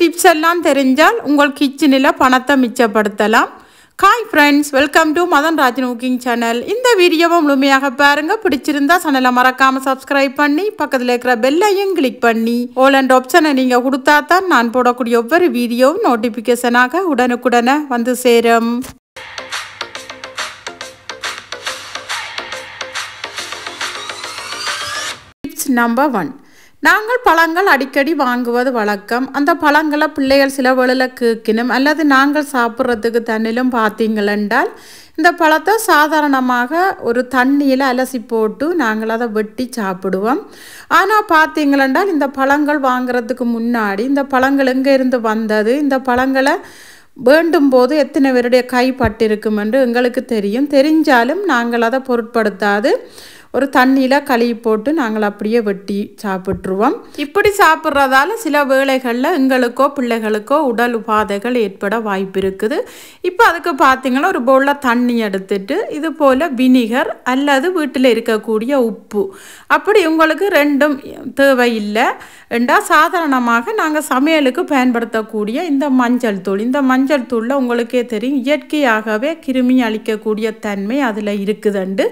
Tips எல்லாம் தெரிஞ்சால் உங்கள் கிச்சனில் பணத்தை மிச்சப்படுத்தலாம். காய் friends welcome to Madhan Rajan cooking channel இந்த வீடியோவை முழுமையாக பாருங்கள் பிடிச்சிருந்தா சேனலை மறக்காமல் சப்ஸ்கிரைப் பண்ணி பக்கத்தில் இருக்கிற பெல்லையும் கிளிக் பண்ணி ஓல் அண்ட் ஆப்ஷனை நீங்கள் கொடுத்தா தான் நான் போடக்கூடிய ஒவ்வொரு வீடியோவும் நோட்டிஃபிகேஷனாக உடனுக்குடனே வந்து சேரும். டிப்ஸ் நம்பர் ஒன் நாங்கள் பழங்கள் அடிக்கடி வாங்குவது வழக்கம். அந்த பழங்களை பிள்ளைகள் சில வேளையில் கேட்கணும். அல்லது நாங்கள் சாப்பிட்றதுக்கு தண்ணிலும் பார்த்தீங்களென்றால் இந்த பழத்தை சாதாரணமாக ஒரு தண்ணியில் அலசி போட்டு நாங்கள் அதை வெட்டி சாப்பிடுவோம். ஆனால் பார்த்தீங்களென்றால் இந்த பழங்கள் வாங்குறதுக்கு முன்னாடி இந்த பழங்கள் எங்கே இருந்து வந்தது இந்த பழங்களை வேண்டும் போது எத்தனை பேருடைய கை பட்டிருக்கும் என்று எங்களுக்கு தெரியும். தெரிஞ்சாலும் நாங்கள் அதை பொருட்படுத்தாது. ஒரு தண்ணியில் கழுவி போட்டு நாங்கள் அப்படியே வெட்டி சாப்பிட்ருவோம் இப்படி சாப்பிட்றதால சில வேளைகளில் எங்களுக்கோ பிள்ளைகளுக்கோ உடல் உபாதைகள் ஏற்பட வாய்ப்பு இருக்குது. இப்போ அதுக்கு பார்த்தீங்கன்னா ஒரு பவுலில் தண்ணி எடுத்துட்டு இது போல் வினிகர் அல்லது வீட்டில் இருக்கக்கூடிய உப்பு. அப்படி உங்களுக்கு ரெண்டும் தேவையில்லை. என்றால் சாதாரணமாக நாங்கள் சமையலுக்கு பயன்படுத்தக்கூடிய இந்த மஞ்சள் தூள். இந்த மஞ்சள் தூளில் உங்களுக்கே தெரியும் இயற்கையாகவே கிருமி அளிக்கக்கூடிய தன்மை அதில் இருக்குதுண்டு.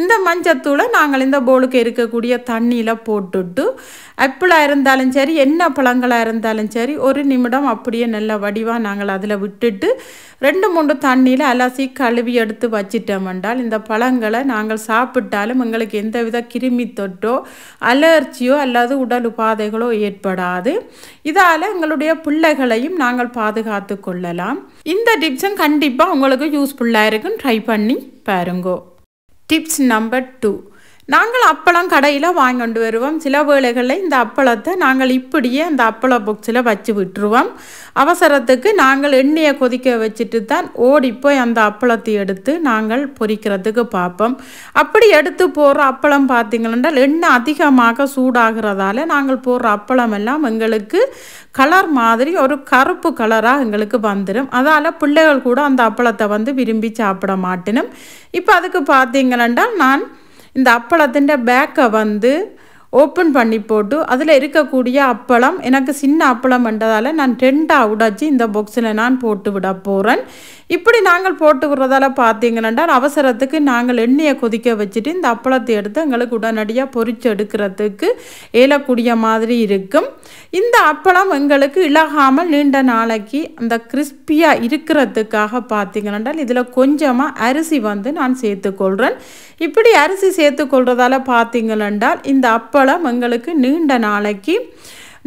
இந்த மஞ்சள் தூளை நாங்கள் இந்த போலுக்கு இருக்கக்கூடிய தண்ணியில் போட்டுட்டு ஆப்பிளாக இருந்தாலும் சரி என்ன பழங்களாக இருந்தாலும் சரி ஒரு நிமிடம் அப்படியே நல்ல வடிவாக நாங்கள் அதில் விட்டுட்டு ரெண்டு மூணு தண்ணியில் அலசி கழுவி எடுத்து வச்சிட்டோம் என்றால் இந்த பழங்களை நாங்கள் சாப்பிட்டாலும் எங்களுக்கு எந்தவித கிருமி தொட்டோ அலர்ஜியோ அல்லது உடல் உபாதைகளோ ஏற்படாது. இதால் எங்களுடைய பிள்ளைகளையும் நாங்கள் பாதுகாத்து கொள்ளலாம். இந்த டிப்ஸும் கண்டிப்பாக உங்களுக்கு யூஸ்ஃபுல்லாக இருக்கும். ட்ரை பண்ணி பாருங்கோ. Tips number two. நாங்கள் அப்பளம் கடையில் வாங்கிட்டு வருவோம். சில வேளைகளில் இந்த அப்பளத்தை நாங்கள் இப்படியே அந்த அப்பள புக்ஸில் வச்சு விட்டுருவோம். அவசரத்துக்கு நாங்கள் எண்ணெயை கொதிக்க வச்சுட்டு தான் ஓடிப்போய் அந்த அப்பளத்தை எடுத்து நாங்கள் பொரிக்கிறதுக்கு பார்ப்போம். அப்படி எடுத்து போடுற அப்பளம் பார்த்தீங்கன்னா எண்ணெய் அதிகமாக சூடாகிறதால நாங்கள் போடுற அப்பளம் எல்லாம் எங்களுக்கு கலர் மாதிரி ஒரு கருப்பு கலராக எங்களுக்கு வந்துடும் அதால் பிள்ளைகள் கூட அந்த அப்பளத்தை வந்து விரும்பி சாப்பிட மாட்டினும். இப்போ அதுக்கு பார்த்தீங்கன்னா நான் இந்த அப்பளத்தின் பேக்கை வந்து ஓப்பன் பண்ணி போட்டு அதில் இருக்கக்கூடிய அப்பளம் எனக்கு சின்ன அப்பளம் என்றதால் நான் ரெண்டாக உடைச்சி இந்த பாக்ஸில் நான் போட்டு விட போகிறேன் இப்படி நாங்கள் போட்டு விடுறதால பார்த்தீங்கன்னா அவசரத்துக்கு நாங்கள் எண்ணெயை கொதிக்க வச்சுட்டு இந்த அப்பளத்தை எடுத்து எங்களுக்கு உடனடியாக பொறிச்சு எடுக்கிறதுக்கு ஏலக்கூடிய மாதிரி இருக்கும். இந்த அப்பளம் எங்களுக்கு இழகாமல் நீண்ட நாளைக்கு அந்த கிறிஸ்பியாக இருக்கிறதுக்காக பார்த்தீங்கன்னா இதில் கொஞ்சமாக அரிசி வந்து நான் சேர்த்துக்கொள்கிறேன் இப்படி அரிசி சேர்த்துக்கொள்கிறதால பார்த்தீங்கன்னா இந்த அப்பளம் எங்களுக்கு நீண்ட நாளைக்கு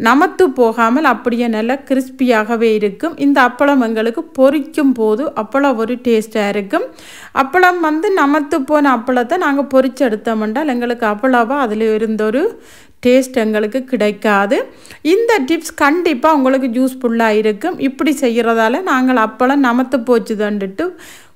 நமத்து போகாமல் அப்படியே நல்லா கிறிஸ்பியாகவே இருக்கும். இந்த அப்பளம் எங்களுக்கு பொரிக்கும் போது அப்பளம் ஒரு டேஸ்ட்டாக இருக்கும். அப்பளம் வந்து நமத்து போன அப்பளத்தை நாங்கள் பொறிச்சு எடுத்தோம்னால் எங்களுக்கு அவ்வளவா அதில் இருந்த ஒரு டேஸ்ட் எங்களுக்கு கிடைக்காது. இந்த டிப்ஸ் கண்டிப்பாக உங்களுக்கு யூஸ்ஃபுல்லாக இருக்கும். இப்படி செய்கிறதால நாங்கள் அப்பளம் நமத்து போச்சு தண்டுட்டு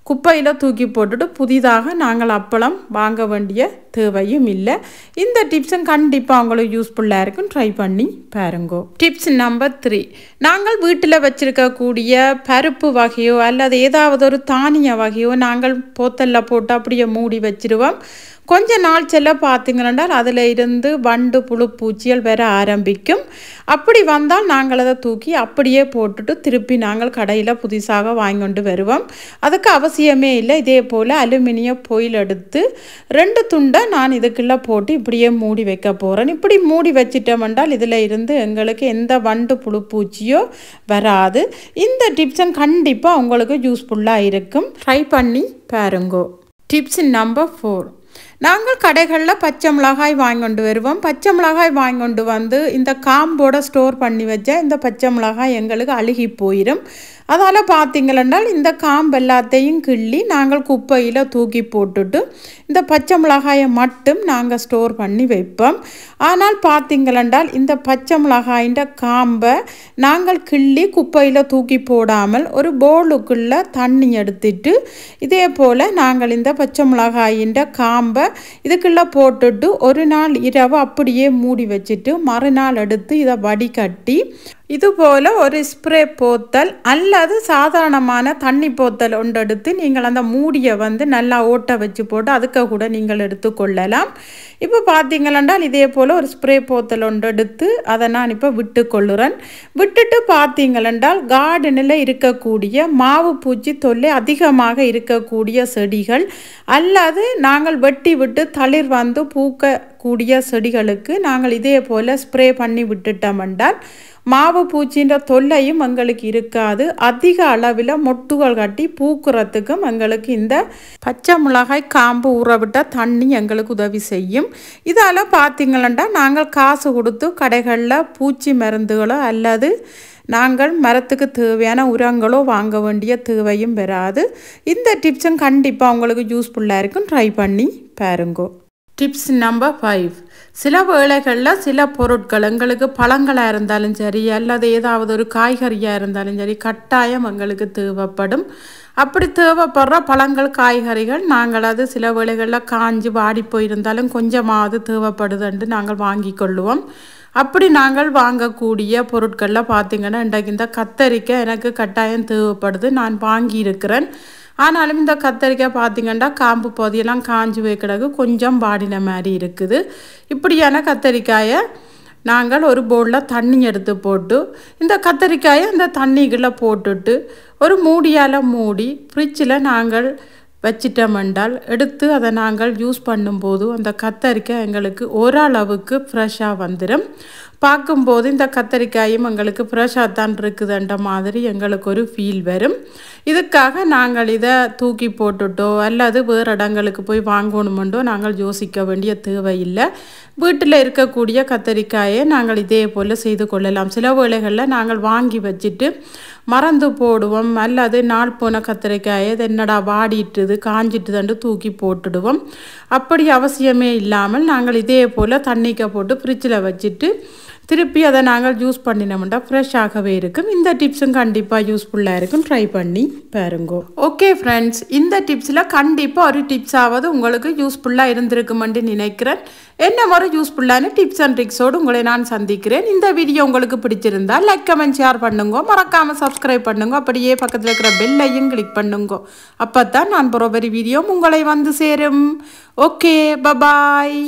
குப்பையில் தூக்கி போட்டுட்டு புதிதாக நாங்கள் அப்பளம் வாங்க வேண்டிய தேவையும் இல்லை. இந்த டிப்ஸும் கண்டிப்பாக உங்களுக்கு யூஸ்ஃபுல்லாக இருக்கும். ட்ரை பண்ணி பாருங்கோ. டிப்ஸ் நம்பர் த்ரீ நாங்கள் வீட்டில் வச்சுருக்கக்கூடிய பருப்பு வகையோ அல்லது ஏதாவது ஒரு தானிய வகையோ நாங்கள் போத்தலில் போட்டு அப்படியே மூடி வச்சிருவோம். கொஞ்ச நாள் செல்ல பார்த்தீங்கன்னா அதில் இருந்து வண்டு புழு பூச்சிகள் வர ஆரம்பிக்கும். அப்படி வந்தால் நாங்கள் அதை தூக்கி அப்படியே போட்டுட்டு திருப்பி நாங்கள் கடையில் புதுசாக வாங்கிட்டு வருவோம். அதுக்கு அவசியமே இல்லை. இதே போல் அலுமினிய பொயில் எடுத்து ரெண்டு துண்டை நான் இதுக்குள்ளே போட்டு இப்படியே மூடி வைக்க போகிறேன். இப்படி மூடி வச்சிட்டோம்னால் இதில் இருந்து எங்களுக்கு எந்த வண்டு புழு பூச்சியோ வராது. இந்த டிப்ஸும் கண்டிப்பாக உங்களுக்கு யூஸ்ஃபுல்லாக இருக்கும். ட்ரை பண்ணி பாருங்கோ. Tips number four. நாங்கள் கடைகளில் பச்சை மிளகாய் வாங்கிக்கொண்டு வருவோம். பச்சை மிளகாய் வாங்கிட்டு வந்து இந்த காம்போட ஸ்டோர் பண்ணி வச்சா இந்த பச்சை மிளகாய் எங்களுக்கு அழுகி போயிடும் அதால் பார்த்தீங்களென்றால் இந்த காம்பு எல்லாத்தையும் கிள்ளி நாங்கள் குப்பையில் தூக்கி போட்டுட்டு இந்த பச்சை மிளகாயை மட்டும் நாங்கள் ஸ்டோர் பண்ணி வைப்போம். ஆனால் பார்த்தீங்களென்றால் இந்த பச்சை மிளகாயின் காம்பை நாங்கள் கிள்ளி குப்பையில் தூக்கி போடாமல் ஒரு போலுக்குள்ளே தண்ணி எடுத்துட்டு இதே போல் நாங்கள் இந்த பச்சை மிளகாயின் காம்பை இதுக்குள்ளே போட்டுட்டு ஒரு நாள் இரவு அப்படியே மூடி வச்சுட்டு மறுநாள் எடுத்து இதை வடிகட்டி இதுபோல் ஒரு ஸ்ப்ரே போத்தல் அல்லது சாதாரணமான தண்ணி போத்தல் ஒன்று எடுத்து நீங்கள் அந்த மூடியை வந்து நல்லா ஓட்ட வச்சு போட்டு அதுக்கு கூட நீங்கள் எடுத்துக்கொள்ளலாம் இப்போ பார்த்தீங்களென்றால் இதே போல் ஒரு ஸ்ப்ரே போத்தல் ஒன்று எடுத்து அதை நான் இப்போ விட்டு கொள்ளுறேன். விட்டுட்டு பார்த்தீங்களென்றால் கார்டனில் இருக்கக்கூடிய மாவு பூச்சி தொல்லை அதிகமாக இருக்கக்கூடிய செடிகள் அல்லது நாங்கள் வெட்டி விட்டு தளிர் வந்து பூக்கக்கூடிய செடிகளுக்கு நாங்கள் இதே போல் ஸ்ப்ரே பண்ணி விட்டுட்டோம் என்றால் மாவு பூச்சின்ற தொல்லையும் எங்களுக்கு இருக்காது. அதிக அளவில் மொட்டுகள் கட்டி பூக்குறதுக்கும் எங்களுக்கு இந்த பச்சை மிளகாய் காம்பு ஊறவிட்ட தண்ணி எங்களுக்கு உதவி செய்யும். இதால் பார்த்தீங்களா நாங்கள் காசு கொடுத்து கடைகளில் பூச்சி மருந்துகளோ அல்லது நாங்கள் மரத்துக்கு தேவையான உரங்களோ வாங்க வேண்டிய தேவையும் வராது. இந்த டிப்ஸும் கண்டிப்பாக உங்களுக்கு யூஸ்ஃபுல்லாக இருக்கும். ட்ரை பண்ணி பாருங்கோ. டிப்ஸ் நம்பர் ஃபைவ் சில வேளைகளில் சில பொருட்கள் எங்களுக்கு பழங்களாக இருந்தாலும் சரி அல்லது ஏதாவது ஒரு காய்கறியாக இருந்தாலும் சரி கட்டாயம் எங்களுக்கு தேவைப்படும். அப்படி தேவைப்படுற பழங்கள் காய்கறிகள் நாங்கள் அது சில வேளைகளில் காஞ்சி வாடி போயிருந்தாலும் கொஞ்சமாவது தேவைப்படுதுன்ட்டு நாங்கள் வாங்கி கொள்ளுவோம். அப்படி நாங்கள் வாங்கக்கூடிய பொருட்களில் பார்த்திங்கன்னா இன்றைக்கு இந்த கத்தரிக்காய் எனக்கு கட்டாயம் தேவைப்படுது. நான் வாங்கியிருக்கிறேன். ஆனாலும் இந்த கத்தரிக்காய் பார்த்திங்கன்னா காம்பு பகுதியெல்லாம் காஞ்சி வைக்கிறதுக்கு கொஞ்சம் பாடின மாதிரி இருக்குது. இப்படியான கத்தரிக்காயை நாங்கள் ஒரு பவுலில் தண்ணி எடுத்து போட்டு இந்த கத்தரிக்காயை இந்த தண்ணிக்குள்ளே போட்டுட்டு ஒரு மூடியால் மூடி ஃப்ரிட்ஜில் நாங்கள் வச்சிட்டோம் என்றால் எடுத்து அதை நாங்கள் யூஸ் பண்ணும்போது அந்த கத்தரிக்காய் எங்களுக்கு ஓரளவுக்கு ஃப்ரெஷ்ஷாக வந்துடும் பார்க்கும்போது இந்த கத்தரிக்காயும் எங்களுக்கு ஃப்ரெஷ்ஷாக தான் இருக்குதுன்ற மாதிரி எங்களுக்கு ஒரு ஃபீல் வரும். இதுக்காக நாங்கள் இதை தூக்கி போட்டுட்டோ அல்லது வேறு இடங்களுக்கு போய் வாங்கணுமெண்டோ நாங்கள் யோசிக்க வேண்டிய தேவையில்லை. வீட்டில் இருக்கக்கூடிய கத்தரிக்காயை நாங்கள் இதே போல் செய்து கொள்ளலாம். சில வேளைகளில் நாங்கள் வாங்கி வச்சுட்டு மறந்து போடுவோம் அல்லது நாள் போன கத்திரிக்காயை என்னடா வாடிட்டுது காஞ்சிட்டுதுன்ட்டு தூக்கி போட்டுடுவோம். அப்படி அவசியமே இல்லாமல் நாங்கள் இதே போல் தண்ணிக்க போட்டு ஃப்ரிட்ஜில் வச்சுட்டு திருப்பி அதை நாங்கள் யூஸ் பண்ணினோம்னா ஃப்ரெஷ்ஷாகவே இருக்கும். இந்த டிப்ஸும் கண்டிப்பாக யூஸ்ஃபுல்லாக இருக்கும். ட்ரை பண்ணி பாருங்கோ. ஓகே ஃப்ரெண்ட்ஸ் இந்த டிப்ஸில் கண்டிப்பாக ஒரு டிப்ஸாவது உங்களுக்கு யூஸ்ஃபுல்லாக இருந்திருக்குமென்று நினைக்கிறேன். என்ன மாதிரி யூஸ்ஃபுல்லான டிப்ஸ் அண்ட் ட்ரிக்ஸோடு உங்களை நான் சந்திக்கிறேன். இந்த வீடியோ உங்களுக்கு பிடிச்சிருந்தா லைக் கமெண்ட் ஷேர் பண்ணுங்க. மறக்காமல் சப்ஸ்கிரைப் பண்ணுங்க. அப்படியே பக்கத்தில் இருக்கிற பெல்லையும் கிளிக் பண்ணுங்க. அப்போ தான் நான் போகிற வீடியோ உங்களை வந்து சேரும். Okay bye bye